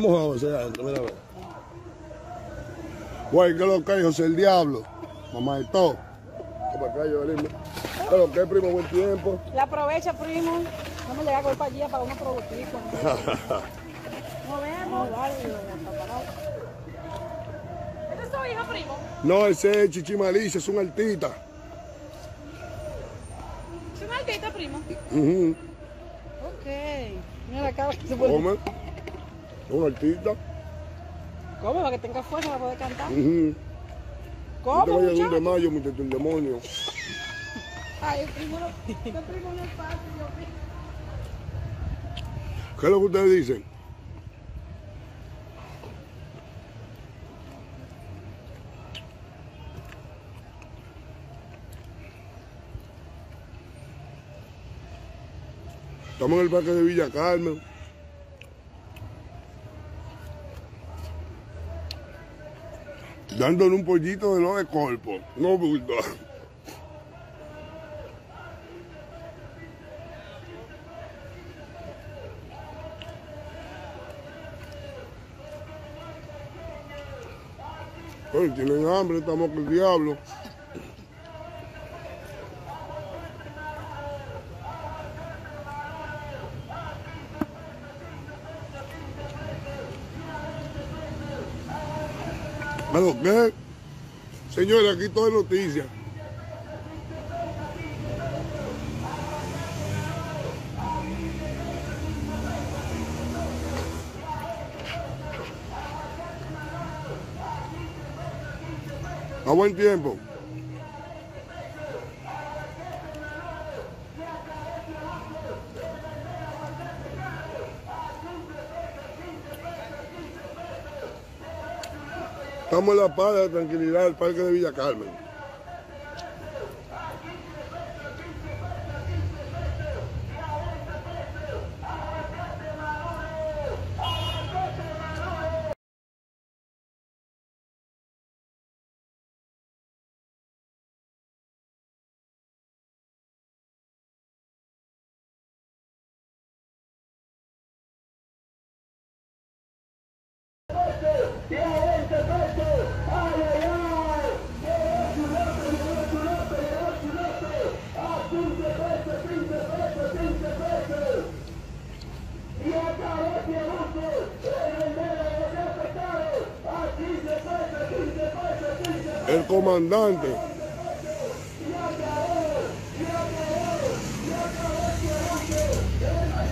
Estamos a José adentro, mira a ver. Güey, ¿qué es lo que hay, José el Diablo? Mamá de todo. Como acá Belinda. ¿Qué es lo que hay, primo? Buen tiempo. La aprovecha, primo. Vamos a llegar con para allí para unos productivos. Nos vemos. ¿Este es tu hijo, primo? No, ese es Chichimalicia, es un artista. ¿Es un altita, primo? Ujú. Ok. Mira la cara que se pone. Es un artista. Come para que tenga fuerza para poder cantar. No te ¿Cómo, vayas de un muchacho? de mayo, muchacho, el demonio. Ay, el primo el primo no es fácil, mío. ¿Qué es lo que ustedes dicen? Estamos en el parque de Villa Carmen. Dándole un pollito de lo de corpo. No bulto. Oye, tienen hambre, estamos con el diablo. ¿Pero qué? Señores, aquí todo es noticia. A buen tiempo. Estamos en la paz de la tranquilidad del Parque de Villa Carmen. El comandante.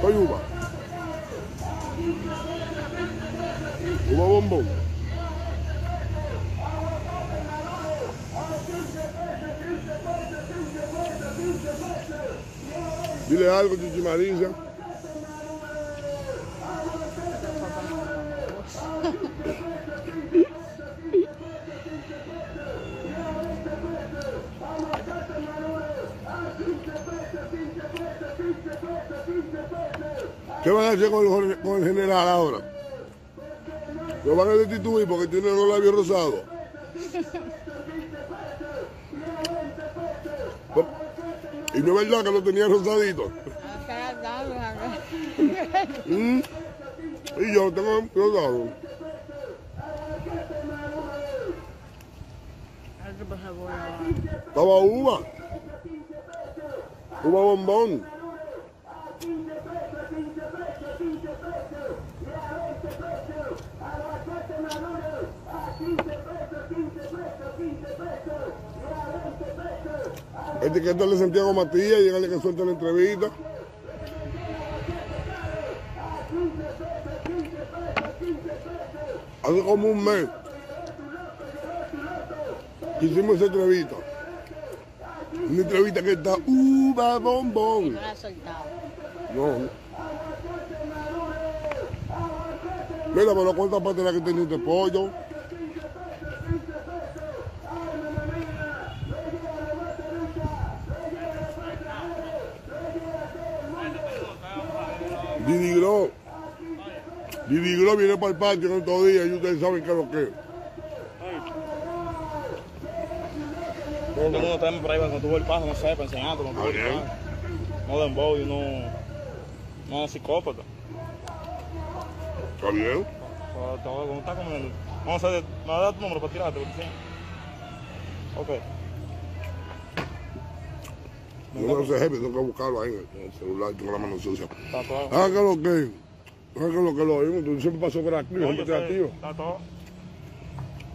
Soy uva. Uva bombón. Dile algo, Chichi con el, con el general ahora? Lo van a destituir porque tiene los labios rosados. Y no es verdad que lo tenía rosadito. Mm. Y yo lo tengo rosado. Estaba uva. Uva bombón. Etiquetale Santiago Matías dígale que suelte la entrevista. Hace como un mes hicimos esa entrevista. Una entrevista que está uva bombón. No la ha soltado. No. Mira, pero cuántas partes la que tenía este pollo. Didi Gro. Didi Gro viene para el patio en estos días y ustedes saben qué es lo que es. Todo el mundo traemos por ahí cuando tuvo el paso, no sé, para enseñarte, no. No dembow y no. No, psicópata. ¿Está bien? O te voy a preguntar como el... Vamos a hacer... Me va a dar tu número para tirarte, porque sí. Ok. No me sé, jefe, tengo que buscarlo ahí en el celular, tengo la mano sucia. Está todo. Ah, que lo que. Ah, que lo que lo oímos, tú siempre pasó por aquí, No, siempre yo te activo. Está todo.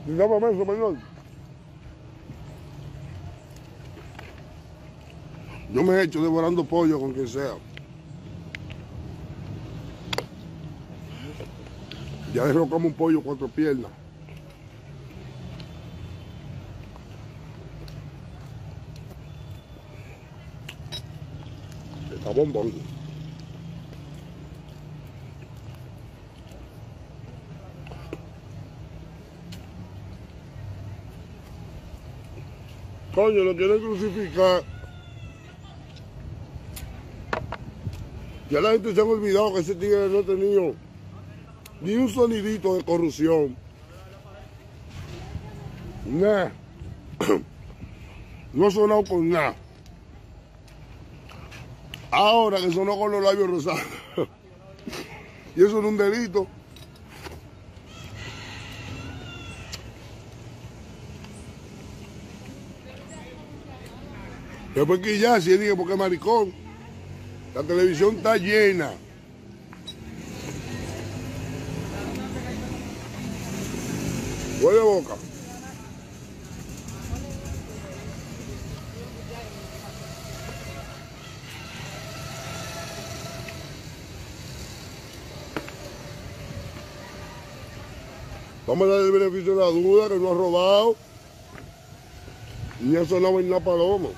Dígame eso, señor. Yo me he hecho devorando pollo con quien sea. Ya dejo como un pollo cuatro piernas. Bombón. Coño, lo quieren crucificar. Ya la gente se ha olvidado que ese tigre no ha tenido ni un sonidito de corrupción. Nah. No ha sonado con nada. Ahora que sonó con los labios rosados. y eso es un delito. Después que ya, si dije, porque maricón. La televisión está llena. Huele boca. Vamos a dar el beneficio de la duda que no ha robado. Ni ha sonado en la paloma.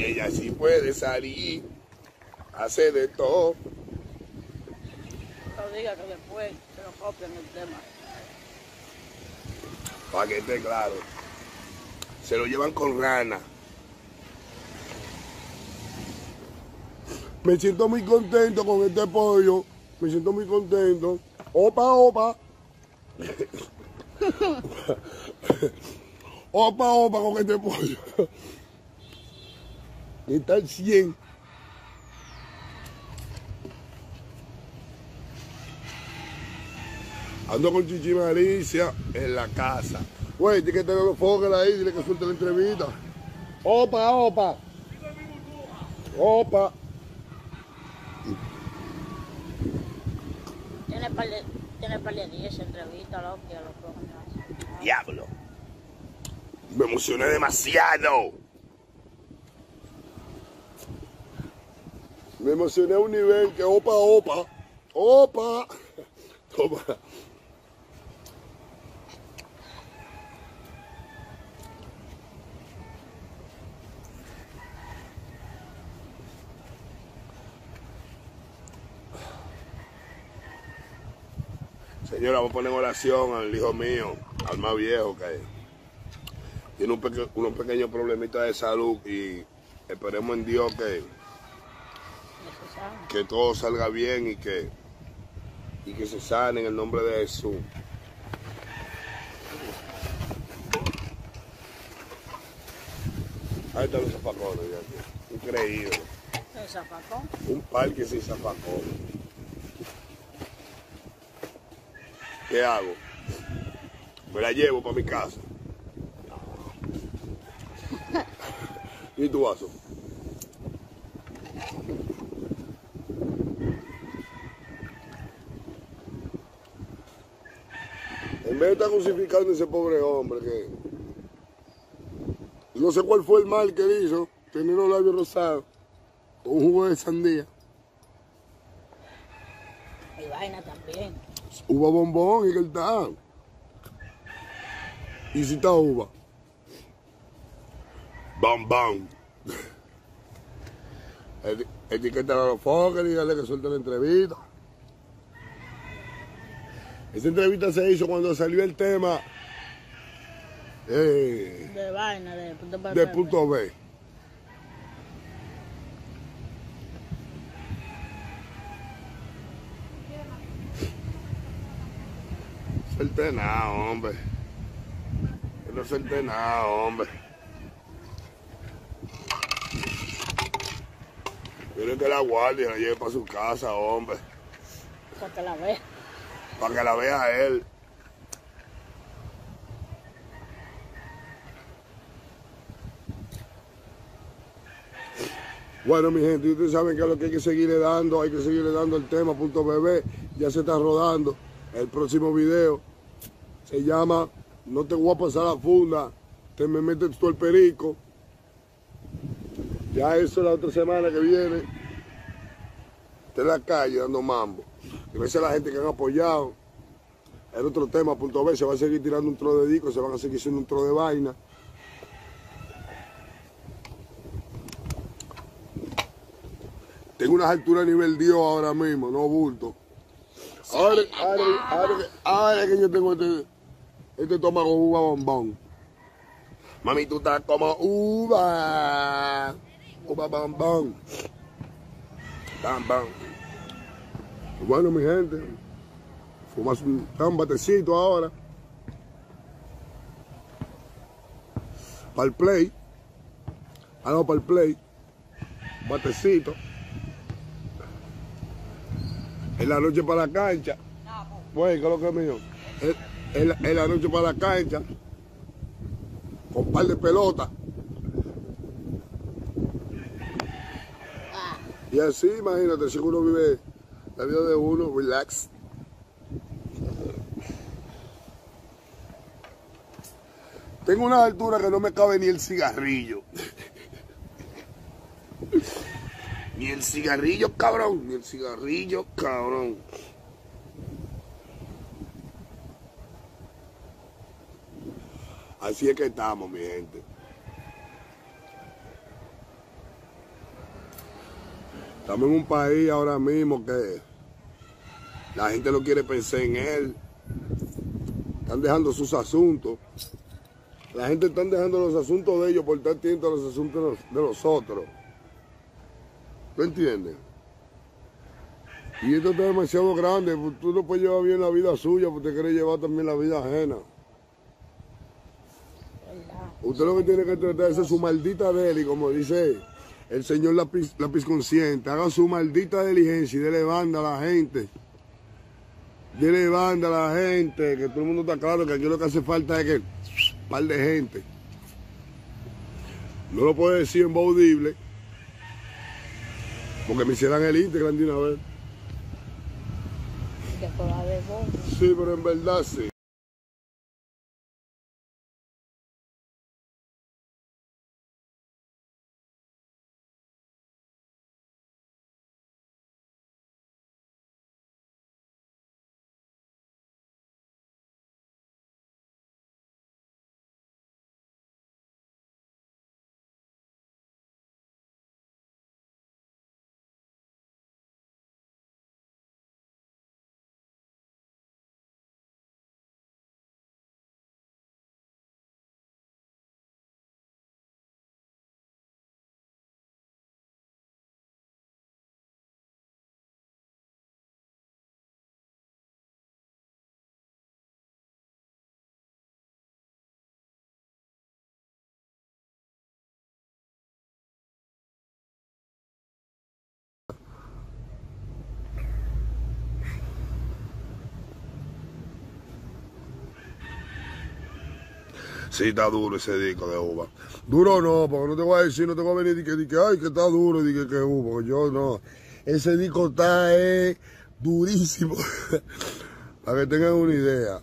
Y ella sí puede salir, hacer de todo. No diga que después se lo copian el tema. Para que esté claro. Se lo llevan con rana. Me siento muy contento con este pollo. Me siento muy contento. Opa, opa. opa, opa con este pollo. Está el 100. Ando con Chichi Maricia en la casa. Güey, tiene que tener los fogos ahí, dile que suelte la entrevista. Opa, opa. Opa. Tiene par de, tiene par de días esa entrevista, loco, a los. Diablo. Me emocioné demasiado. Me emocioné a un nivel que opa, opa. Opa. Toma. Señora, vamos a poner oración al hijo mío, al más viejo que tiene unos pequeños problemitas de salud y esperemos en Dios que. Que todo salga bien y que, y que se sane en el nombre de Jesús. Ahí están los zapacones, ya, increíble. El zapacón. Un parque sin zapacones. ¿Qué hago? Me la llevo para mi casa. ¿Y tu vaso? Es vez de estar crucificando a ese pobre hombre que no sé cuál fue el mal que hizo, tener los labios rosados, con un jugo de sandía, Y vaina también. uva bombón y que está. Y si está uva. Bam, bam. Eti- Etiqueta a los foques, dígale que suelte la entrevista. Esa entrevista se hizo cuando salió el tema eh, De vaina, de punto para de punto B. Suelte nada, hombre. Que no suelte nada, hombre. Quiero que la guarde y la lleve para su casa, hombre. Para que la vea. Para que la vea él. Bueno, mi gente, ustedes saben que lo que hay que seguirle dando, hay que seguirle dando el tema punto bebé, ya se está rodando. El próximo video se llama No te voy a pasar la funda, te me metes tú el perico. Ya eso la otra semana que viene, en la calle dando mambo. Gracias a la gente que han apoyado. El otro tema, punto B, se va a seguir tirando un tro de disco, se van a seguir haciendo un tro de vaina. Tengo unas alturas a nivel Dios ahora mismo, no bulto. Ahora, ahora, ahora, que- ahora que yo tengo este, este estómago uva bombón. Mami, tú estás como uva. Uva bombón. Bam, bam. Bueno, mi gente, fumas un, un batecito ahora. Para el play. Ah, para el play. Batecito. En la noche para la cancha. Pues, ¿qué es lo que es mío? La- en la noche para la cancha. Con un par de pelotas. Y así, imagínate, si uno vive la vida de uno, relax. Tengo una altura que no me cabe ni el cigarrillo. ni el cigarrillo, cabrón. Ni el cigarrillo, cabrón. Así es que estamos, mi gente. Estamos en un país ahora mismo que la gente no quiere pensar en él. Están dejando sus asuntos. La gente está dejando los asuntos de ellos por estar atento a los asuntos de los- otros. ¿Tú entiendes? Y esto está demasiado grande. pues, Tú no puedes llevar bien la vida suya porque te quieres llevar también la vida ajena. Usted lo que tiene que tratar es su maldita deli, como dice el señor lápiz, lápiz consciente. Haga su maldita diligencia y dele banda a la gente. Dele banda a la gente, que todo el mundo está claro que aquí lo que hace falta es que un par de gente. No lo puedo decir en voz audible, porque me hicieran el Instagram de una vez. Que de. Sí, pero en verdad sí. Sí, está duro ese disco de uva. Duro no, porque no te voy a decir, no te voy a venir y que, ay, que está duro, y que, que uva, porque yo no. Ese disco está eh, durísimo. Para que tengan una idea.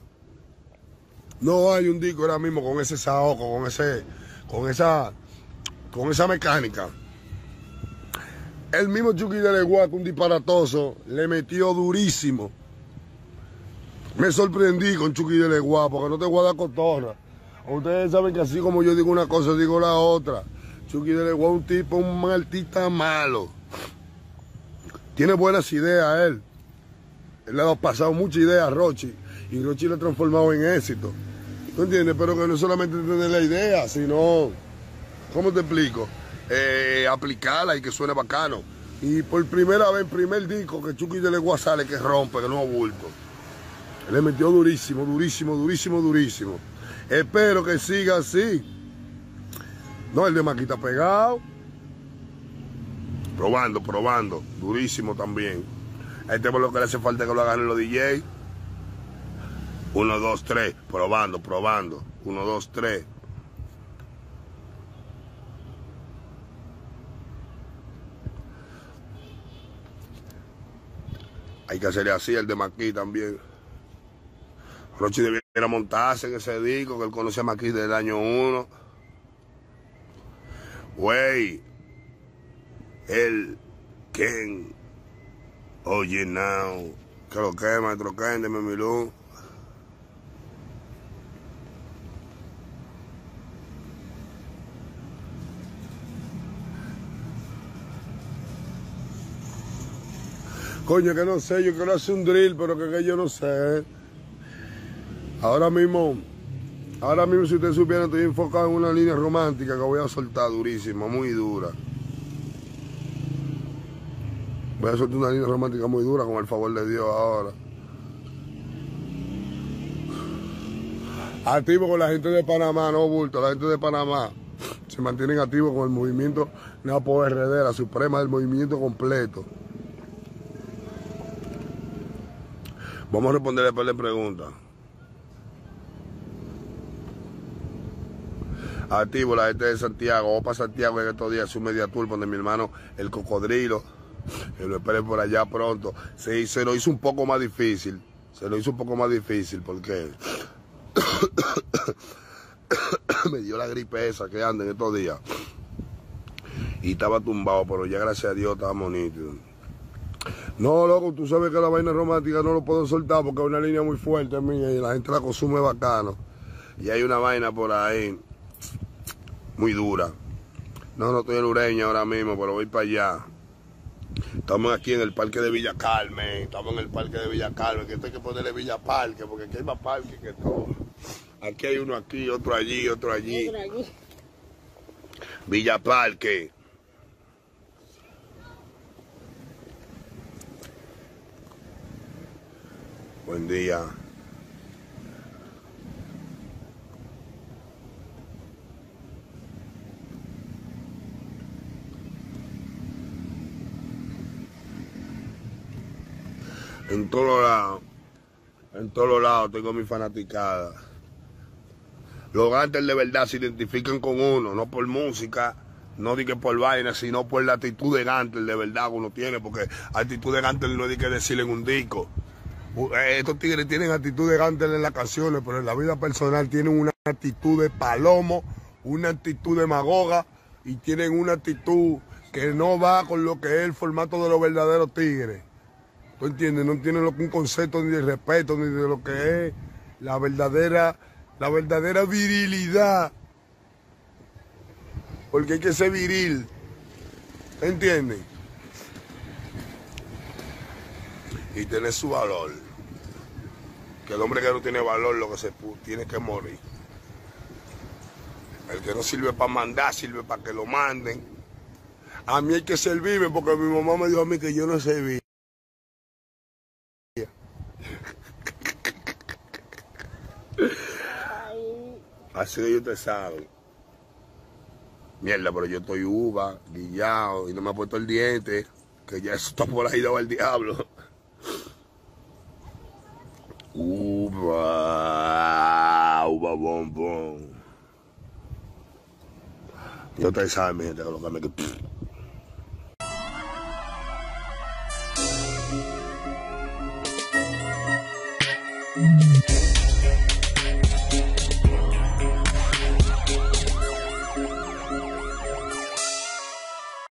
No hay un disco ahora mismo con ese saoco, con ese, con esa, con esa mecánica. El mismo Chucky de Leguac, un disparatoso, le metió durísimo. Me sorprendí con Chucky de Leguá, porque no te voy a dar cotorra. Ustedes saben que así como yo digo una cosa, digo la otra. Chucky de Leguá un tipo, un artista malo. Tiene buenas ideas él. Él le ha pasado muchas ideas a Rochi. Y Rochi lo ha transformado en éxito. ¿Tú entiendes? Pero que no solamente tener la idea, sino, ¿cómo te explico? Eh, aplicarla y que suene bacano. Y por primera vez, primer disco que Chucky de Legua sale que rompe, que no bulto. Le metió durísimo, durísimo, durísimo, durísimo. Espero que siga así. No, el de Maquita pegado. Probando, probando. Durísimo también. Este por lo que le hace falta que lo hagan los DJ. Uno, dos, tres. Probando, probando. Uno, dos, tres. Hay que hacerle así el de Maquí también. Rochi debiera montarse en ese disco que él conoce a Maquí desde el año 1. Güey, el Ken, oye now, que lo que maestro Ken de Memilú. Coño, que no sé, yo quiero hacer un drill, pero que, que yo no sé. Ahora mismo, ahora mismo si ustedes supieran, estoy enfocado en una línea romántica que voy a soltar durísima, muy dura. Voy a soltar una línea romántica muy dura con el favor de Dios ahora. Activo con la gente de Panamá, no bulto, la gente de Panamá se mantienen activos con el movimiento Napo RD, la suprema del movimiento completo. Vamos a responderle par de preguntas. Activo la gente de Santiago, vamos para Santiago en estos días, su media tour donde mi hermano el cocodrilo, que lo espere por allá pronto. Se lo hizo un poco más difícil, se lo hizo un poco más difícil porque me dio la gripe esa que anda en estos días. Y estaba tumbado, pero ya gracias a Dios estaba nítidos. No, loco, tú sabes que la vaina romántica no lo puedo soltar porque es una línea muy fuerte mía y la gente la consume bacano. Y hay una vaina por ahí muy dura. No, no estoy en Ureña ahora mismo, pero voy para allá. Estamos aquí en el parque de Villa Carmen, estamos en el parque de Villa Carmen, que esto hay que ponerle Villa Parque, porque aquí hay más parques que todo. Aquí hay uno aquí, otro allí, otro allí. Villa Parque. Buen día. En todos lados, en todos lados tengo mi fanaticada. Los gantes de verdad se identifican con uno, no por música, no di que por vaina, sino por la actitud de Gantel de verdad que uno tiene, porque actitud de Gantel no hay que decirle en un disco. Eh, Estos tigres tienen actitud de Gantel en las canciones, pero en la vida personal tienen una actitud de palomo, una actitud de magoga y tienen una actitud que no va con lo que es el formato de los verdaderos tigres. ¿Tú entiendes? No tienen un concepto ni de respeto ni de lo que es la verdadera, la verdadera virilidad. Porque hay que ser viril. ¿Entienden? Y tener su valor. Que el hombre que no tiene valor lo que se tiene que morir. El que no sirve para mandar, sirve para que lo manden. A mí hay que servirme porque mi mamá me dijo a mí que yo no serví. Así que te saben. Mierda, pero yo estoy uva, guillado, y no me ha puesto el diente, que ya eso está por ahí dado al diablo. Uva, uva bombón. Yo te saben, mi gente, lo que me...